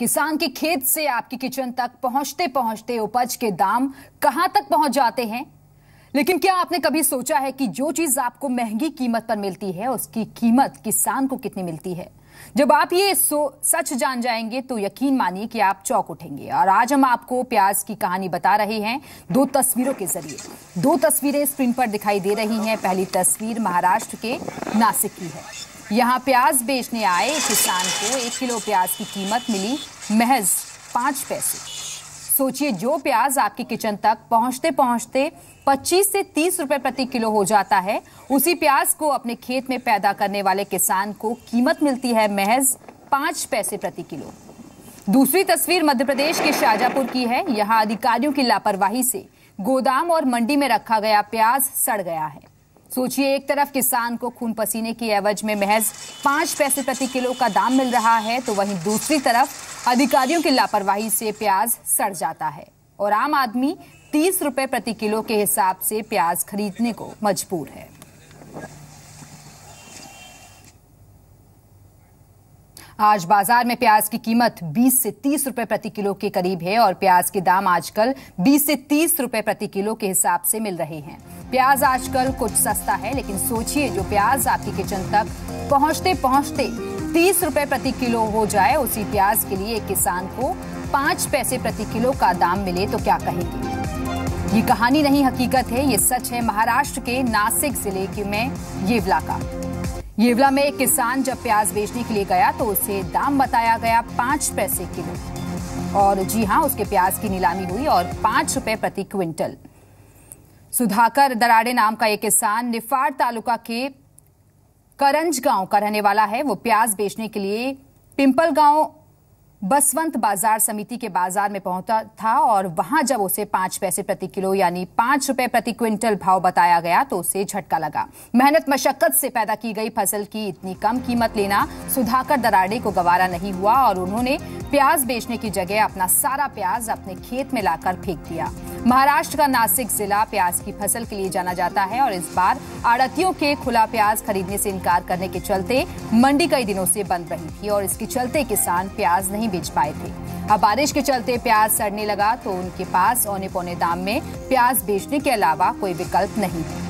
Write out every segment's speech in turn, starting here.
किसान के खेत से आपकी किचन तक पहुँचते पहुँचते उपज के दाम कहाँ तक पहुँच जाते हैं? लेकिन क्या आपने कभी सोचा है कि जो चीज़ आपको महँगी कीमत पर मिलती है, उसकी कीमत किसान को कितनी मिलती है? जब आप ये सो, सच जान जाएँगे तो यकीन मानिए कि आप चौक उठेंगे। और आज हम आपको प्याज की कहानी बता रहे हैं दो तस्वीरों के ज़रिए। दो तस्वीरें स्क्रीन पर दिखाई दे रही हैं। पहली तस्वीर महाराष्ट्र के नासिक की है। यहाँ प्याज बेचने आए किसान को एक किलो प्याज की कीमत मिली महज पाँच पैसे। सोचिए, जो प्याज आपकी किचन तक पहुँचते पहुँचते 25 से 30 रुपए प्रति किलो हो जाता है, उसी प्याज को अपने खेत में पैदा करने वाले किसान को कीमत मिलती है महज पाँच पैसे प्रति किलो। दूसरी तस्वीर मध्य प्रदेश के शाजापुर की है। यहाँ अधिकारियों की लापरवाही से गोदाम और मंडी में रखा गया प्याज सड़ गया है। सोचिए, एक तरफ़ किसान को खून पसीने की एवज में महज पाँच पैसे प्रति किलो का दाम मिल रहा है तो वहीं दूसरी तरफ़ अधिकारियों की लापरवाही से प्याज सड़ जाता है और आम आदमी तीस रुपए प्रति किलो के हिसाब से प्याज खरीदने को मजबूर है। आज बाज़ार में प्याज की कीमत 20 से 30 रुपए प्रति किलो के करीब है और प्याज के दाम आजकल 20 से 30 रुपए प्रति किलो के हिसाब से मिल रहे हैं। प्याज आजकल कुछ सस्ता है, लेकिन सोचिए जो प्याज आपकी किचन तक पहुँचते पहुँचते 30 रुपए प्रति किलो हो जाए, उसी प्याज के लिए एक किसान को पाँच पैसे प्रति किलो का दाम मिले तो क्या कहेंगे? ये कहानी नहीं, हकीकत है, ये सच है। महाराष्ट्र के नासिक ज़िले के में येवला का। येवला में एक किसान जब प्याज बेचने के लिए गया तो उसे दाम बताया गया पाँच पैसे किलो। और जी हाँ उसके प्याज की नीलामी हुई और पाँच रुपए प्रति क्विंटल। सुधाकर दराड़े नाम का एक किसान निफाड़ तालुका के करंज गाँव का रहने वाला है। वो प्याज बेचने के लिए पिंपल गाँव बसवंत बाज़ार समिति के बाज़ार में पहुँचा था और वहाँ जब उसे पाँच पैसे प्रति किलो यानी पाँच रुपए प्रति क्विंटल भाव बताया गया तो उसे झटका लगा। मेहनत मशक्कत से पैदा की गई फ़सल की इतनी कम कीमत लेना सुधाकर दराड़े को गवारा नहीं हुआ और उन्होंने प्याज बेचने की जगह अपना सारा प्याज अपने खेत में लाकर फेंक दिया। महाराष्ट्र का नासिक जिला प्याज की फ़सल के लिए जाना जाता है और इस बार आड़तियों के खुला प्याज खरीदने से इनकार करने के चलते मंडी कई दिनों से बंद रही थी और इसके चलते किसान प्याज नहीं बेच पाए थे। अब बारिश के चलते प्याज सड़ने लगा तो उनके पास औने पौने दाम में प्याज बेचने के अलावा कोई विकल्प नहीं है।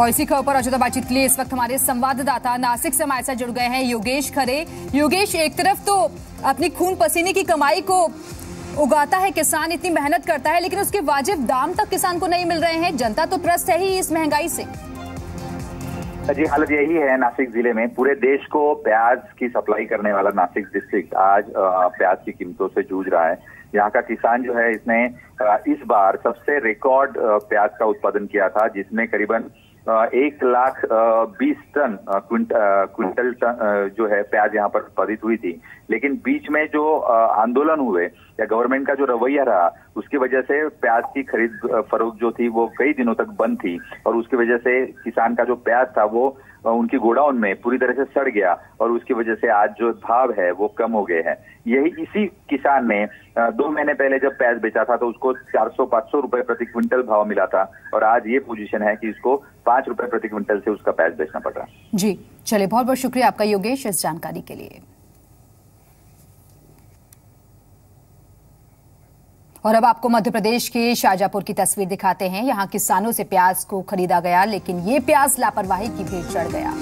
और इसी खबर पर औजदा बातचीत के लिए इस वक्त हमारे संवाददाता नासिक से हमारे साथ जुड़ गए हैं योगेश खरे। योगेश, एक तरफ़ तो अपनी खून पसीने की कमाई को उगाता है किसान, इतनी मेहनत करता है, लेकिन उसके वाजिब दाम तक किसान को नहीं मिल रहे हैं। जनता तो त्रस्त है ही इस महँगाई से। जी, हालत यही है नासिक ज़िले में। पूरे देश को प्याज की सप्लाई करने वाला नासिक डिस्ट्रिक्ट आज प्याज की कीमतों से जूझ रहा है। यहाँ का किसान जो है, इसने इस बार सबसे रिकॉर्ड प्याज का उत्पादन किया था, जिसमें करीबन एक लाख बीस टन क्विंटल जो है प्याज यहाँ पर उत्पादित हुई थी। लेकिन बीच में जो आंदोलन हुए या गवर्नमेंट का जो रवैया रहा, उसकी वजह से प्याज की खरीद फरोख्त जो थी वो कई दिनों तक बंद थी और उसकी वजह से किसान का जो प्याज था वो उनकी गोडाउन में पूरी तरह से सड़ गया और उसकी वजह से आज जो भाव है वो कम हो गए हैं। यही इसी किसान ने दो महीने पहले जब प्याज बेचा था तो उसको 400-500 रुपए प्रति क्विंटल भाव मिला था और आज ये पोजीशन है कि इसको पाँच रुपए प्रति क्विंटल से उसका प्याज बेचना पड़ रहा है। जी, चलिए बहुत बहुत शुक्रिया आपका योगेश इस जानकारी के लिए। और अब आपको मध्य प्रदेश के शाजापुर की तस्वीर दिखाते हैं। यहाँ किसानों से प्याज को खरीदा गया, लेकिन ये प्याज लापरवाही की भेंट चढ़ गया।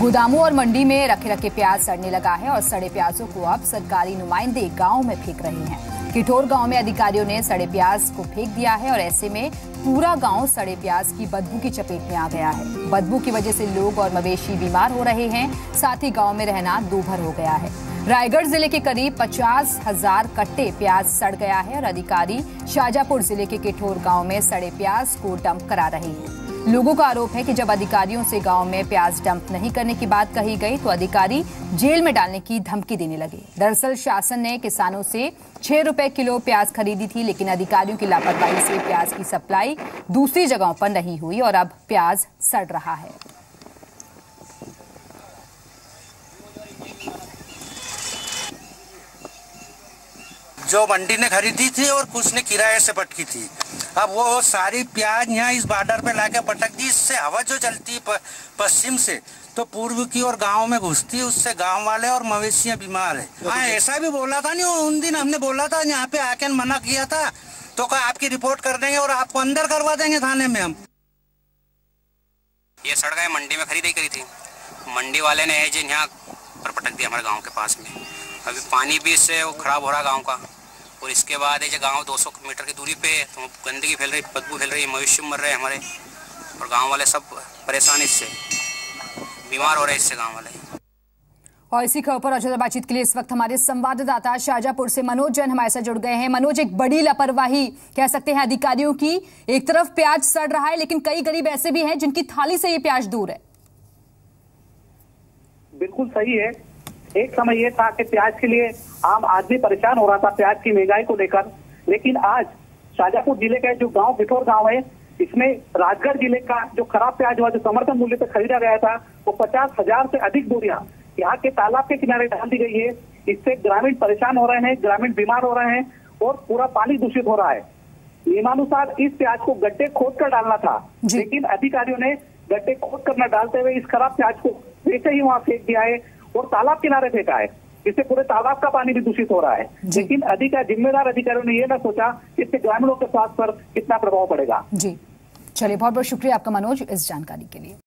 गोदामों और मंडी में रखे रखे प्याज सड़ने लगा है और सड़े प्याजों को अब सरकारी नुमाइंदे गाँव में फेंक रहे हैं। किठोर गाँव में अधिकारियों ने सड़े प्याज को फेंक दिया है और ऐसे में पूरा गाँव सड़े प्याज की बदबू की चपेट में आ गया है। बदबू की वजह से लोग और मवेशी बीमार हो रहे हैं, साथ ही गाँव में रहना दूभर हो गया है। रायगढ़ ज़िले के करीब पचास हज़ार कट्टे प्याज सड़ गया है और अधिकारी शाजापुर ज़िले के किठोर गाँव में सड़े प्याज को डंप करा रहे हैं। लोगों का आरोप है कि जब अधिकारियों से गाँव में प्याज डंप नहीं करने की बात कही गई तो अधिकारी जेल में डालने की धमकी देने लगे। दरअसल शासन ने किसानों से छह रुपए किलो प्याज खरीदी थी, लेकिन अधिकारियों की लापरवाही से प्याज की सप्लाई दूसरी जगहों पर नहीं हुई और अब प्याज सड़ रहा है। जो मंडी ने खरीदी थी और कुछ ने किराए से पटकी थी। अब वो सारी प्याज यहाँ इस बॉर्डर पे लाके पटक दी इससे हवा जो चलती है पश्चिम से तो पूर्व की ओर गाँव में घुसती है उससे गाँव वाले और मवेशियाँ बीमार है। हाँ ऐसा भी बोला था नहीं उन दिन हमने बोला था यहाँ पे आके मना किया था तो कहा आपकी रिपोर्ट कर देंगे और आपको अंदर करवा देंगे थाने में हम। ये सड़क मंडी में खरीदी करी थी। मंडी वाले ने एजेंट यहाँ पर पटक दिया हमारे गाँव के पास में। अभी पानी भी इससे खराब हो रहा गाँव का। और इसके बाद ये गाँव 200 मीटर की दूरी पे है तो गंदगी फैल रही बदबू फैल रही मवेशी मर रहे हैं हमारे और गाँव वाले सब परेशान इससे बीमार हो रहे हैं इससे गाँव वाले। और इसी खबर पर औचक बातचीत के लिए इस वक्त हमारे संवाददाता शाहजहापुर से मनोज जैन हमारे साथ जुड़ गए हैं। मनोज एक बड़ी लापरवाही कह सकते हैं अधिकारियों की एक तरफ़ प्याज सड़ रहा है लेकिन कई गरीब ऐसे भी हैं जिनकी थाली से ये प्याज दूर है। बिल्कुल सही है एक समय ये था कि प्याज के लिए आम आदमी परेशान हो रहा था प्याज की महँगाई को लेकर। लेकिन आज शाजापुर ज़िले का जो गाँव बिठोर गाँव है इसमें राजगढ़ ज़िले का जो खराब प्याज हुआ जो समर्थन मूल्य पर खरीदा गया था वो पचास हज़ार से अधिक बोरियाँ यहाँ के तालाब के किनारे डाल दी गई है। इससे ग्रामीण परेशान हो रहे हैं ग्रामीण बीमार हो रहे हैं और पूरा पानी दूषित हो रहा है। नियमानुसार इस प्याज को गड्ढे खोद कर डालना था लेकिन अधिकारियों ने गड्ढे खोद कर न डालते हुए इस खराब प्याज को वैसे ही वहाँ फेंक दिया है। और तालाब किनारे फेंका है। इससे पूरे तालाब का पानी भी दूषित हो रहा है। लेकिन अधिकार जिम्मेदार अधिकारियों ने यह ना सोचा कि इससे ग्रामीणों के स्वास्थ्य पर कितना प्रभाव पड़ेगा। जी। चलिए बहुत बहुत शुक्रिया आपका मनोज इस जानकारी के लिए।